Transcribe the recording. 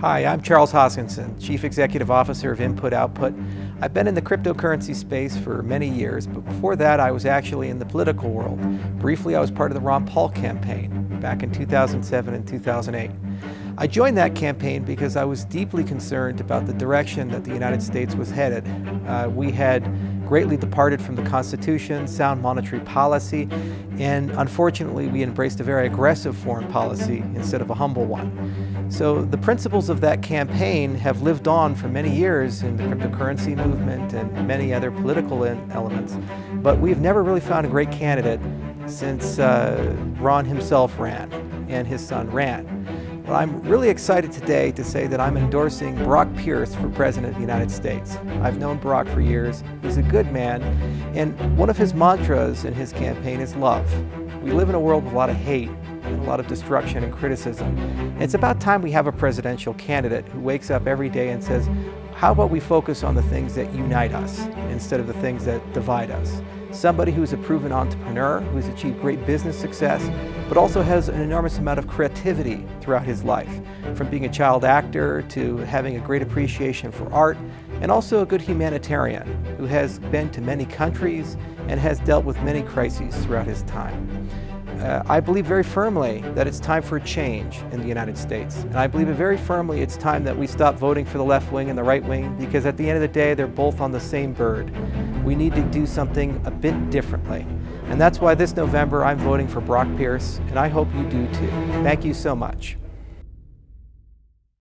Hi, I'm Charles Hoskinson, Chief Executive Officer of Input Output. I've been in the cryptocurrency space for many years, but before that I was actually in the political world. Briefly, I was part of the Ron Paul campaign back in 2007 and 2008. I joined that campaign because I was deeply concerned about the direction that the United States was headed. Uh, we had greatly departed from the Constitution, sound monetary policy, and unfortunately we embraced a very aggressive foreign policy instead of a humble one. So the principles of that campaign have lived on for many years in the cryptocurrency movement and many other political elements, but we've never really found a great candidate since uh, Ron himself ran and his son ran. Well, I'm really excited today to say that I'm endorsing Brock Pierce for President of the United States. I've known Brock for years. He's a good man, and one of his mantras in his campaign is love. We live in a world with a lot of hate and a lot of destruction and criticism. And it's about time we have a presidential candidate who wakes up every day and says, how about we focus on the things that unite us instead of the things that divide us? Somebody who's a proven entrepreneur, who's achieved great business success, but also has an enormous amount of creativity throughout his life, from being a child actor to having a great appreciation for art, and also a good humanitarian who has been to many countries and has dealt with many crises throughout his time. Uh, I believe very firmly that it's time for a change in the United States. And I believe it very firmly it's time that we stop voting for the left wing and the right wing because at the end of the day, they're both on the same bird. We need to do something a bit differently. And that's why this November I'm voting for Brock Pierce, and I hope you do too. Thank you so much.